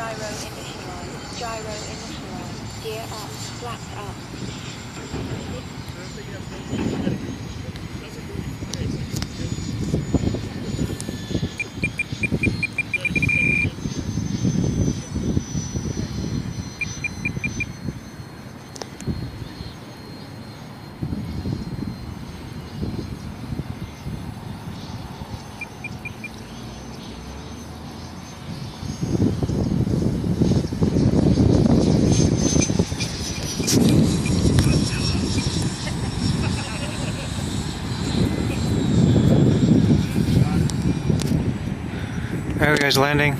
Gyro initialized. Gyro initialized. Gear up. Flaps up. Are you guys landing?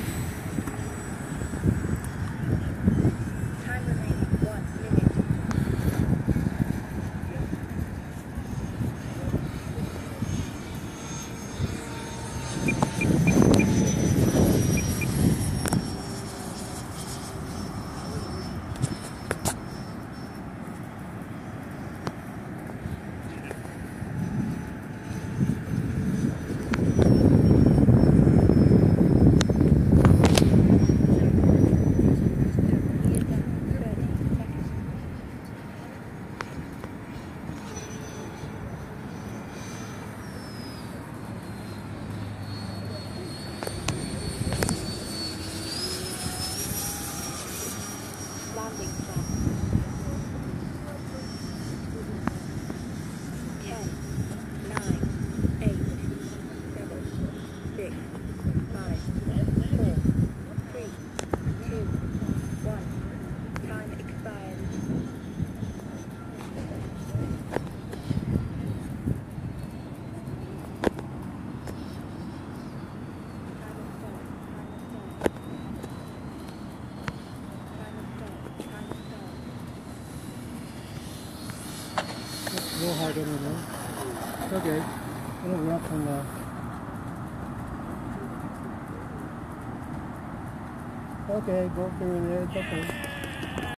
Landing from Than that. Okay. A little rough on the. Okay, go through there. It's okay.